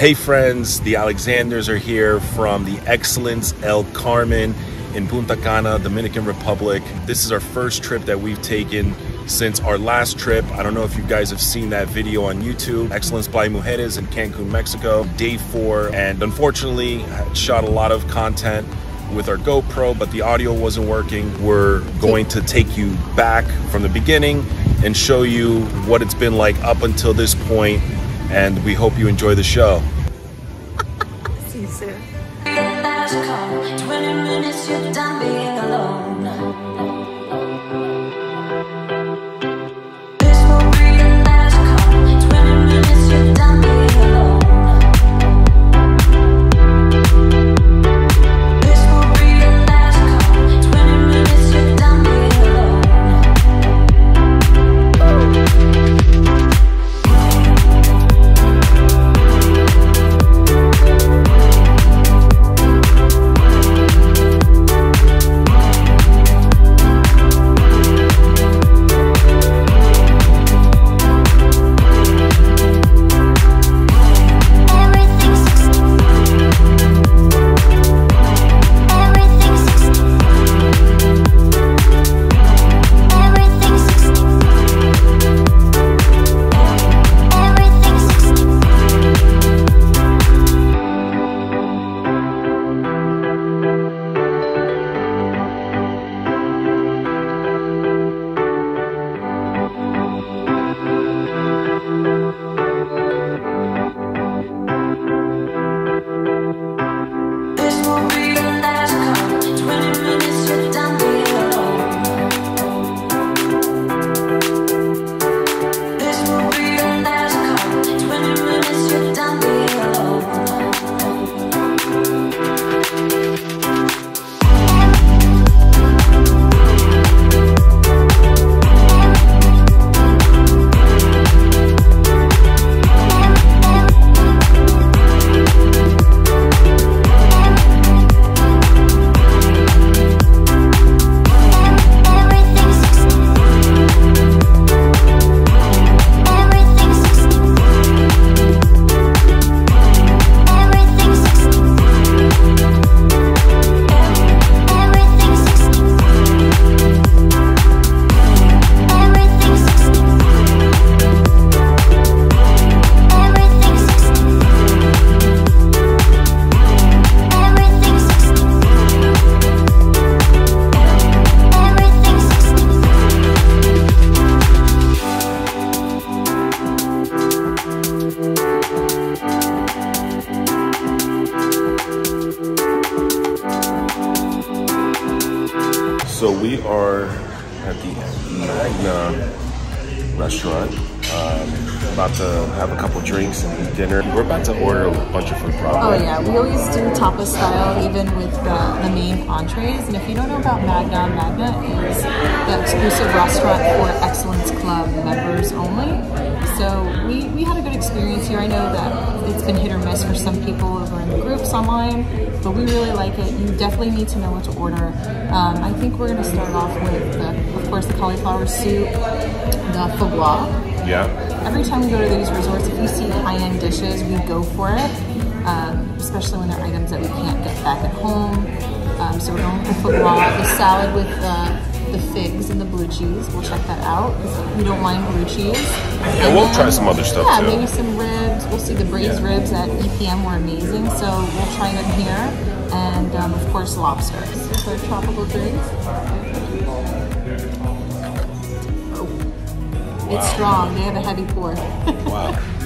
Hey friends, the Alexanders are here from the Excellence El Carmen in Punta Cana, Dominican Republic. This is our first trip that we've taken since our last trip. I don't know if you guys have seen that video on YouTube, Excellence Playa Mujeres in Cancun, Mexico, day four. And unfortunately, shot a lot of content with our GoPro, but the audio wasn't working. We're going to take you back from the beginning and show you what it's been like up until this point and we hope you enjoy the show. Entrees. And if you don't know about Magna, Magna is the exclusive restaurant for Excellence Club members only. So we, we had a good experience here. I know that it's been hit or miss for some people over in the groups online, but we really like it. You definitely need to know what to order. Um, I think we're going to start off with, the, of course, the cauliflower soup, the foie gras, Yeah. Every time we go to these resorts, if we see high-end dishes, we go for it, um, especially when they're items that we can't get back at home. Um, so we're going with the foie gras, the salad with the, the figs and the blue cheese. We'll check that out because we don't mind blue cheese. And we'll try some other stuff, Yeah, too. maybe some ribs. We'll see the braised ribs at EPM were amazing, so we'll try them here. And um, of course, lobsters. So tropical drinks. It's strong. They have a heavy pour. Wow.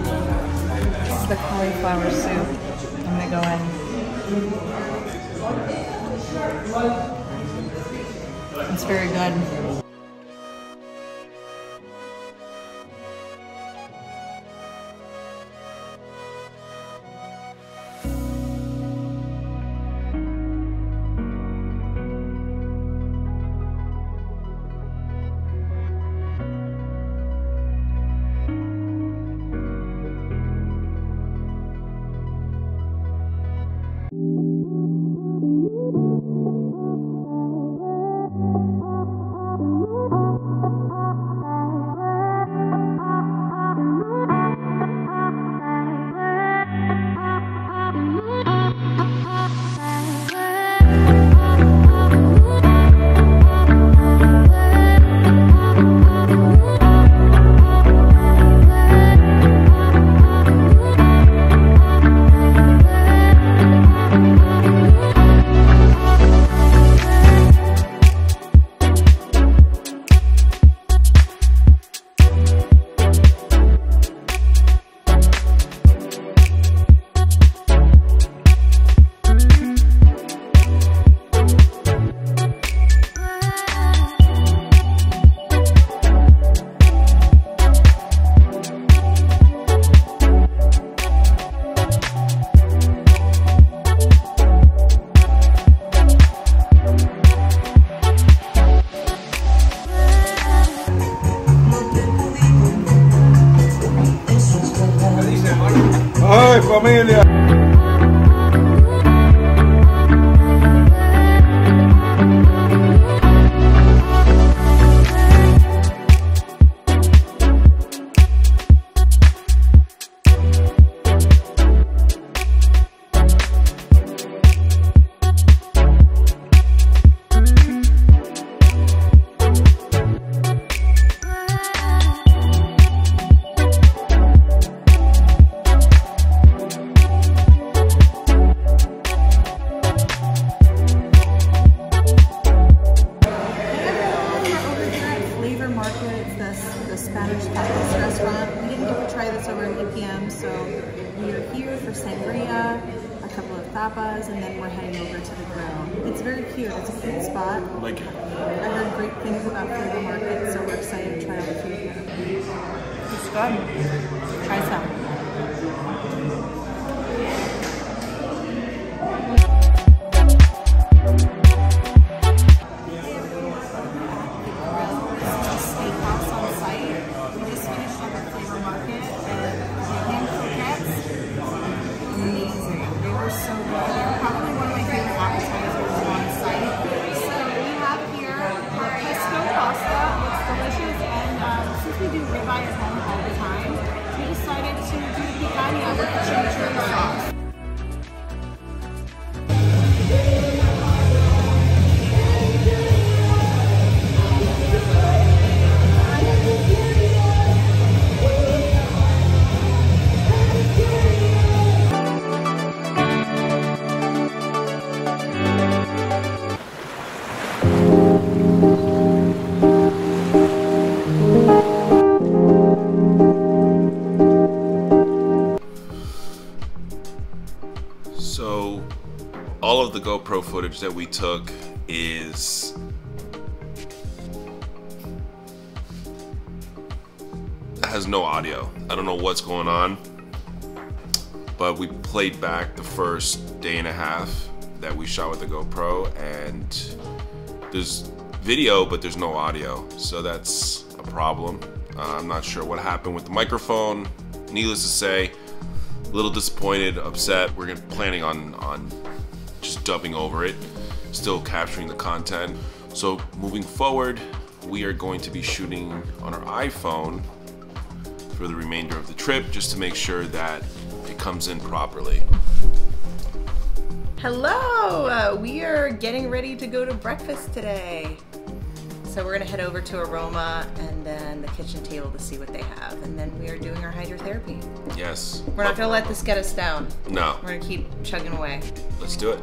This is the cauliflower soup. I'm gonna go in. It's very good. That we took is has no audio. I don't know what's going on, but we played back the first day and a half that we shot with the GoPro, and there's video, but there's no audio, so that's a problem. Uh, I'm not sure what happened with the microphone. Needless to say, a little disappointed, upset. We're planning on on just dubbing over it, still capturing the content. So moving forward, we are going to be shooting on our iPhone for the remainder of the trip, just to make sure that it comes in properly. Hello! Uh, we are getting ready to go to breakfast today. So we're gonna head over to Aroma and then the kitchen table to see what they have. And then we are doing our hydrotherapy. Yes. We're not gonna let this get us down. No. We're gonna keep chugging away. Let's do it.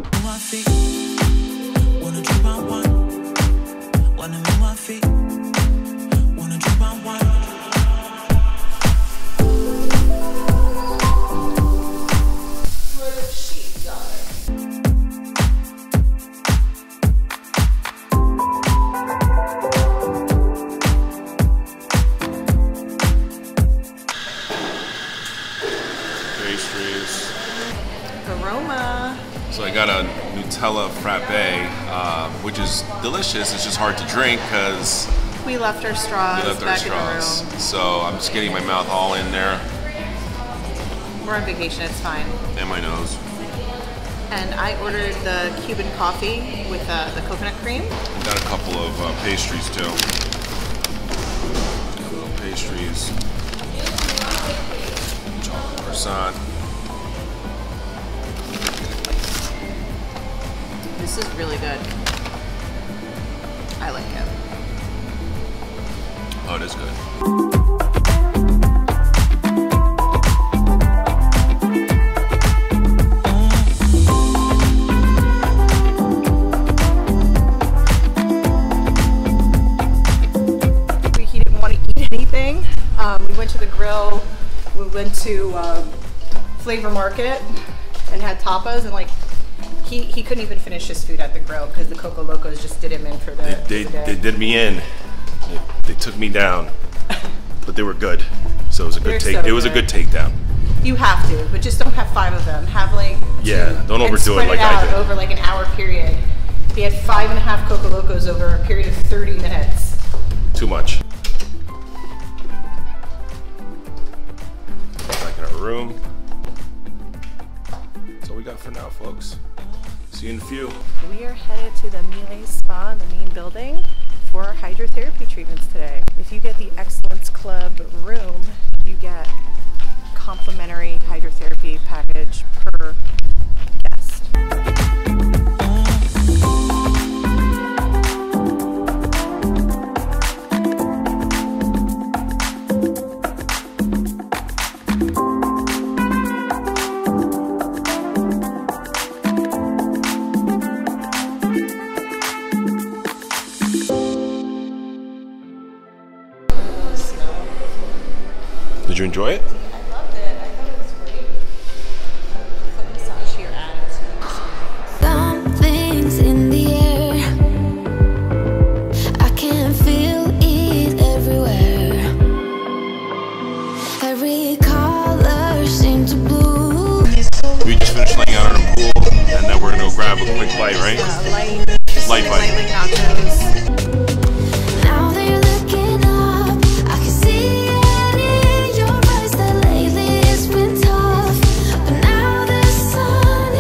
Aroma. So I got a Nutella frappe, uh, which is delicious. It's just hard to drink because We left our straws we left our back straws. in the room. So I'm just getting my mouth all in there We're on vacation, it's fine. and my nose. And I ordered the Cuban coffee with uh, the coconut cream. Got a couple of uh, pastries too. Little pastries. Chocolate croissant. This is really good. I like it. Oh, it is good. We- He didn't want to eat anything. Um, we went to the grill. We went to uh, Flavor Market and had tapas and like he, he couldn't even finish his food at the grill because the Coco Locos just did him in for the, They, for the day. they did me in. They, they took me down, but they were good. So it was a good They're take. so it was a good. good takedown. You have to, but just don't have five of them. Have like Yeah, two don't overdo it like I out did. over like an hour period. He had five and a half Coco Locos over a period of 30 minutes. Too much. Back in our room. That's all we got for now, folks. See you in a few. We are headed to the Miilé Spa in the main building for our hydrotherapy treatments today. If you get the Excellence Club room, you get complimentary hydrotherapy package per guest.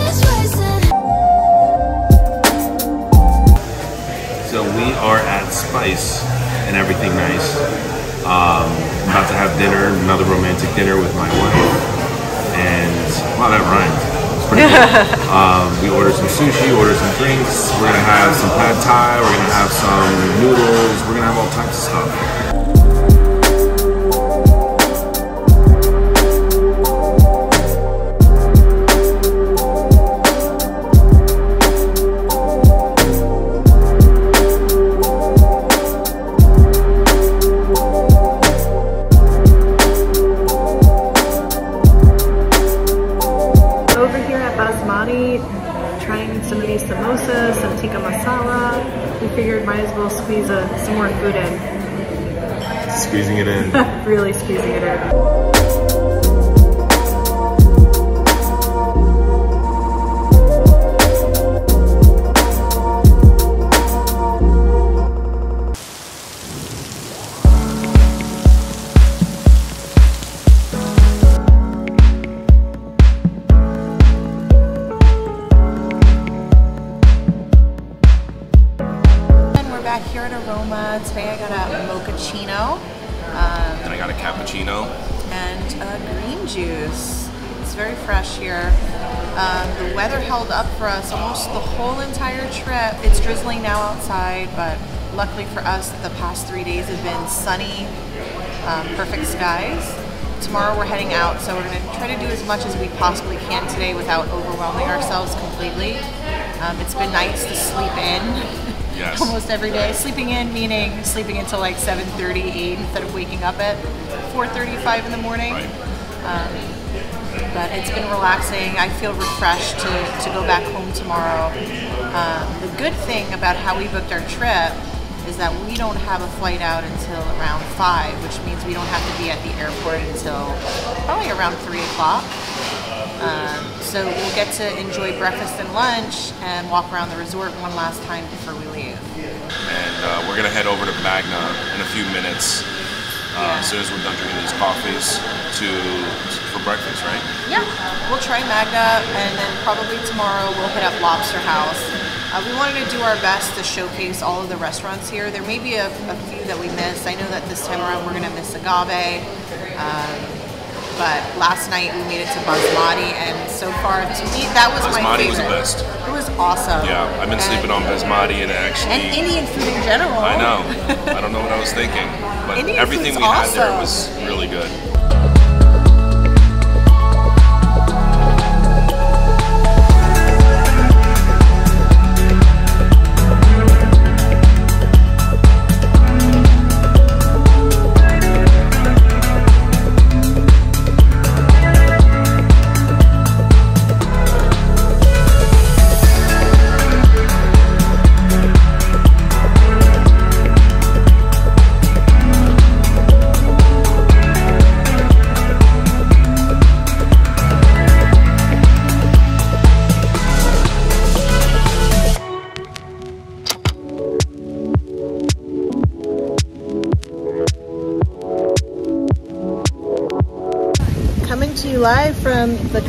Is rising. So we are at Spice and everything nice. Um, I'm about to have dinner, another romantic dinner with my wife. And wow, that rhymed. Pretty um, we ordered some sushi, ordered some drinks. We're gonna have some pad thai. We're gonna have some noodles. We're gonna have all types of stuff. Some more food in. Squeezing it in. Really squeezing it in. Um, the weather held up for us almost the whole entire trip. It's drizzling now outside, but luckily for us, the past three days have been sunny, um, perfect skies. Tomorrow we're heading out, so we're going to try to do as much as we possibly can today without overwhelming ourselves completely. Um, it's been nice to sleep in Yes. almost every day. Sleeping in meaning sleeping until like 7:30, 8 instead of waking up at 4:35 in the morning. Right. But it's been relaxing. I feel refreshed to, to go back home tomorrow. Um, the good thing about how we booked our trip is that we don't have a flight out until around 5, which means we don't have to be at the airport until probably around 3 o'clock. Um, so we'll get to enjoy breakfast and lunch and walk around the resort one last time before we leave. and uh, we're gonna head over to Magna in a few minutes. Uh, as soon as we're done drinking these coffees to for breakfast, right? Yeah, we'll try Magna, and then probably tomorrow we'll hit up Lobster House. Uh, we wanted to do our best to showcase all of the restaurants here. There may be a, a few that we missed. I know that this time around we're going to miss Agave. Um, but last night we made it to Basmati, and so far to me that was my Basmati was the best. It was awesome. Yeah, I've been And- sleeping on basmati and actually. And Indian food in general. I know. I don't know what I was thinking, but Indian everything we food's had there was really good.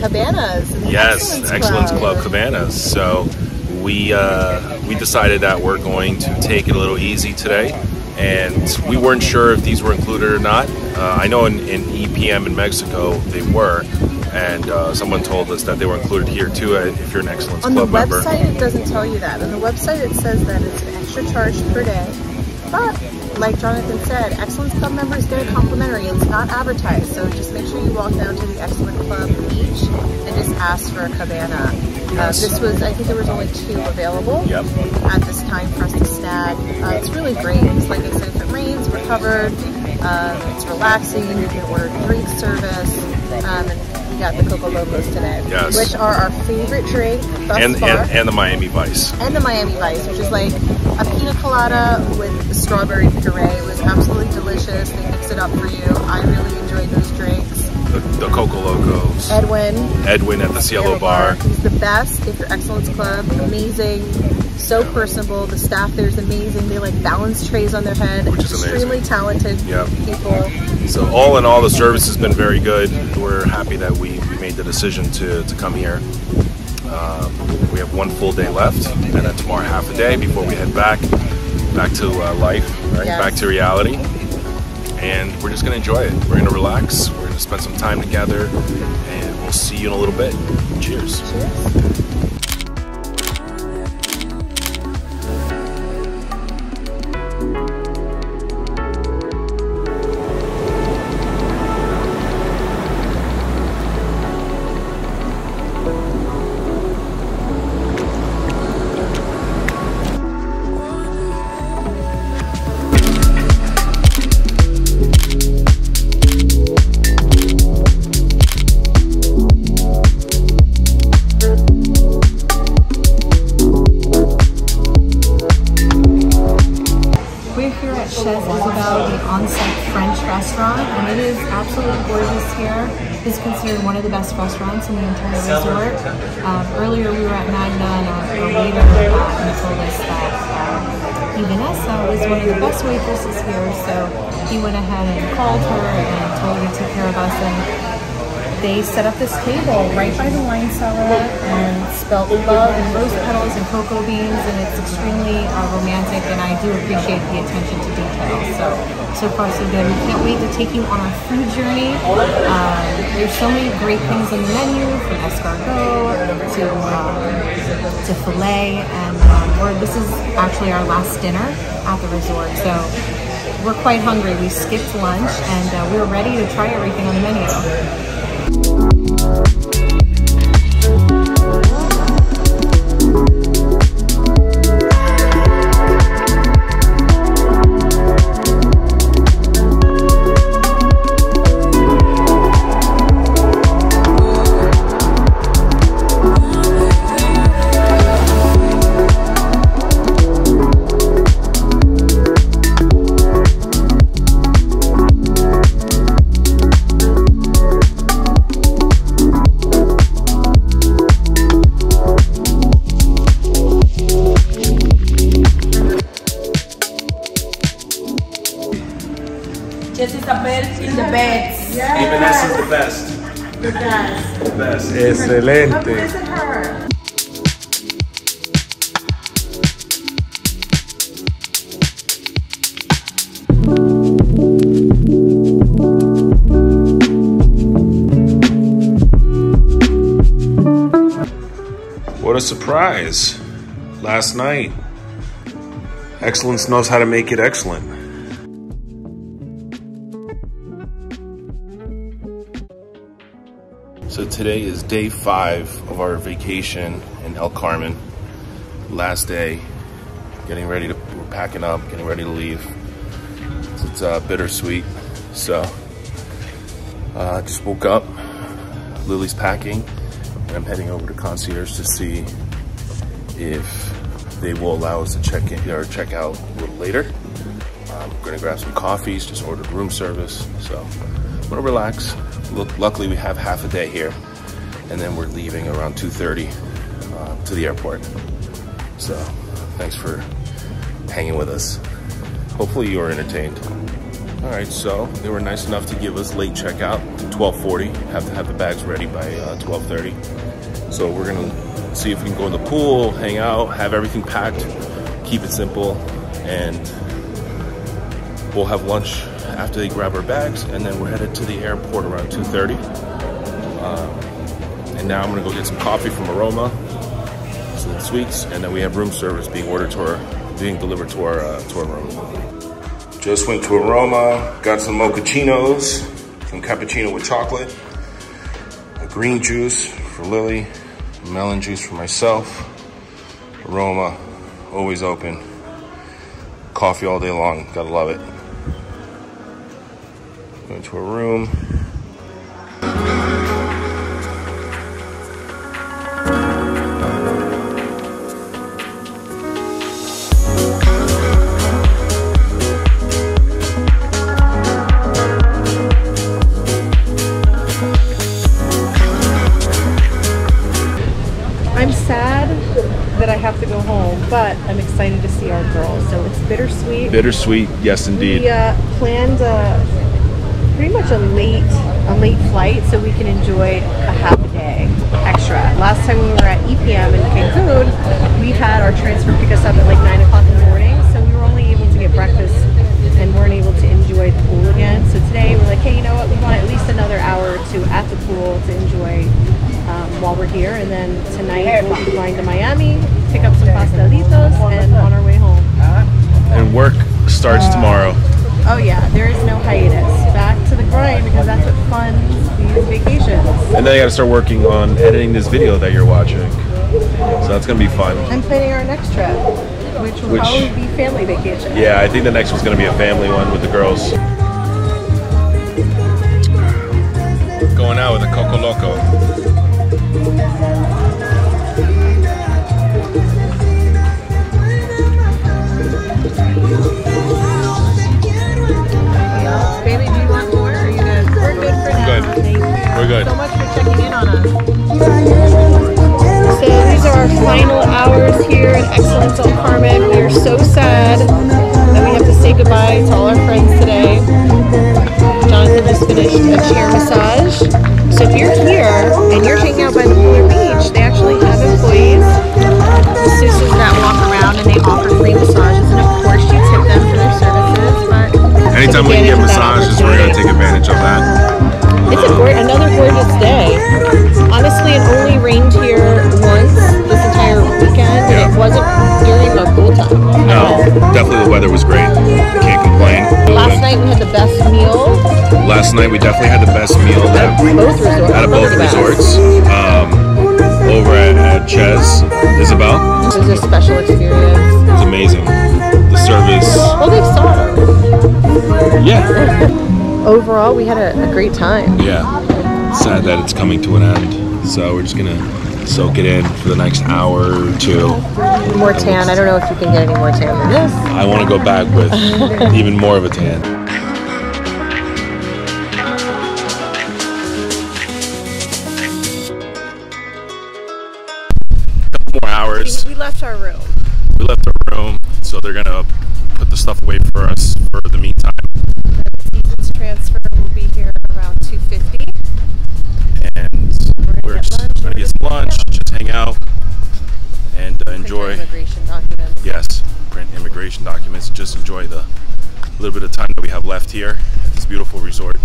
Cabanas. Yes, Excellence Club Cabanas. So we uh, we decided that we're going to take it a little easy today, and we weren't sure if these were included or not. Uh, I know in, in EPM in Mexico they were, and uh, someone told us that they were included here too. uh, If you're an Excellence On Club member, on the website, it doesn't tell you that. On the website, it says that it's an extra charge per day. But, like Jonathan said, Excellence Club members get it complimentary. It's not advertised, so just make sure you walk down to the Excellent Club beach and just ask for a cabana. Uh, this was, I think there was only two available Yep. at this time for us to snag. Uh, it's really great. It's like I said, if it rains, we're covered. Um, it's relaxing. You can order drink service. Um, and got the Coco Locos today, Yes. which are our favorite drink and, and and the Miami Vice. and the Miami Vice, which is like a pina colada with strawberry puree. It was absolutely delicious. They mixed it up for you. I really enjoyed those drinks. the, the Coco Locos. Edwin. Edwin at the Cielo Bar. He's the best. If your Excellence Club, amazing, so personable. The staff there is amazing. They like balance trays on their head. Which is amazing. Extremely talented Yep. people. So all in all, the service has been very good. We're happy that we, we made the decision to, to come here. Um, we have one full day left, and then tomorrow half a day before we head back, back to uh, life, right? Yes. Back to reality. And we're just gonna enjoy it. We're gonna relax. We're gonna spend some time together, and we'll see you in a little bit. Cheers. Cheers. Best restaurants in the entire resort. Um, earlier we were at Magna and our, our waiter told us that uh, Vanessa was one of the best waitresses here, so he went ahead and called her and told her to take care of us and they set up this table right by the wine cellar and spelt love and rose petals and cocoa beans and it's extremely uh, romantic and I do appreciate the attention to detail. So, so far so good. We can't wait to take you on our food journey. Um, there's so many great things on the menu from escargot to, um, to filet and um, we're, this is actually our last dinner at the resort. So we're quite hungry. We skipped lunch and uh, we're ready to try everything on the menu. Jesse beds. Vanessa's the best. The best. The best. Excelente. What a surprise. Last night. Excellence knows how to make it excellent. Today is day five of our vacation in El Carmen. Last day, getting ready to, we're packing up, getting ready to leave. It's, uh, bittersweet. So, uh, just woke up. Lily's packing. And I'm heading over to concierge to see if they will allow us to check in or check out a little later. I'm gonna grab some coffees, just ordered room service. So I'm gonna relax. Look, luckily we have half a day here and then we're leaving around 2.30 uh, to the airport. So thanks for hanging with us. Hopefully you were entertained. All right, so they were nice enough to give us late checkout to 12:40. Have to have the bags ready by uh, 12:30. So we're gonna see if we can go in the pool, hang out, have everything packed, keep it simple, and we'll have lunch after they grab our bags, and then we're headed to the airport around 2:30. Um, and now I'm gonna go get some coffee from Aroma, some sweets, and then we have room service being ordered to our, being delivered to our uh, to our room. Just went to Aroma, got some mochachinos, some cappuccino with chocolate, a green juice for Lily, melon juice for myself. Aroma, always open. Coffee all day long, gotta love it. Going to a room. Bittersweet. Bittersweet, yes indeed. We uh, planned uh, pretty much a late a late flight so we can enjoy a half a day extra. Last time we were at EPM in Cancun, we had our transfer pick us up at like nine o'clock in the morning, so we were only able to get breakfast and weren't able to enjoy the pool again. So today we're like, hey, you know what? We want at least another hour or two at the pool to enjoy um, while we're here, and then tonight we'll be flying to Miami, pick up some pastelitos, and on our way. And work starts uh, tomorrow. Oh yeah, there is no hiatus. Back to the grind because that's what funds these vacations. And then I gotta start working on editing this video that you're watching. So that's gonna be fun. I'm planning our next trip, which will Which- probably be family vacation. Yeah, I think the next one's gonna be a family one with the girls. Going out with a Coco Loco. Good. So much for checking in on us. So these are our final hours here in Excellence El Carmen. We are so sad that we have to say goodbye to all our friends today. Jonathan just finished a chair massage. So if you're here and you're hanging out by the Polar Beach, they actually have employees, sisters that walk around and they offer free massages. And of course, you tip them for their services. But Anytime we can get Advantage of that massages, we're gonna take advantage of that. It's a gor- another gorgeous day. Honestly, it only rained here once this entire weekend, and Yeah. it wasn't during the full time. No, definitely the weather was great. Can't complain. Last night we had the best meal Last night we definitely had the best meal at that both resorts. out of both resorts. Um, over at, at Chez, Isabel, It was a special experience. it was amazing. The service, Well, they saw it yeah, Overall, we had a, a great time. yeah. Sad that it's coming to an end, so we're just gonna soak it in for the next hour or two. More tan. I don't know if you can get any more tan than this. I want to go back with even more of a tan. More hours. We left our room. We left our room, so they're gonna put the stuff away for us for documents. Just enjoy the little bit of time that we have left here at this beautiful resort.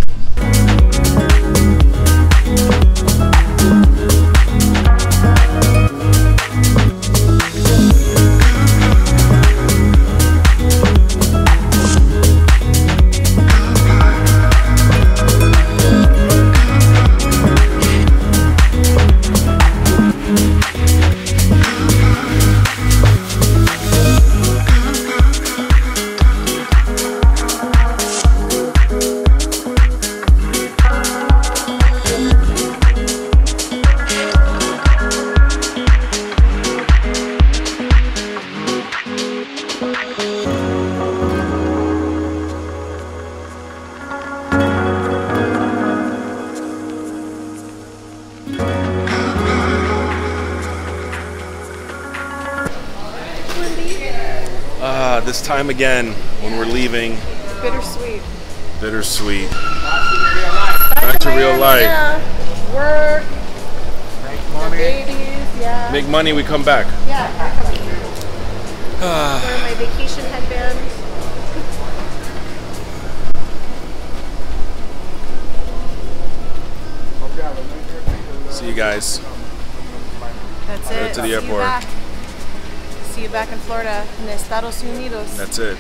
This time again when we're leaving, Bittersweet. bittersweet. Back to real life. Yeah. Work. Make Babies. Yeah. Make money, we come back. Yeah. Ah. we're coming. Wear my vacation headband. See you guys. That's Go it. to the See you airport. See you back in Florida, in the Estados Unidos. That's it.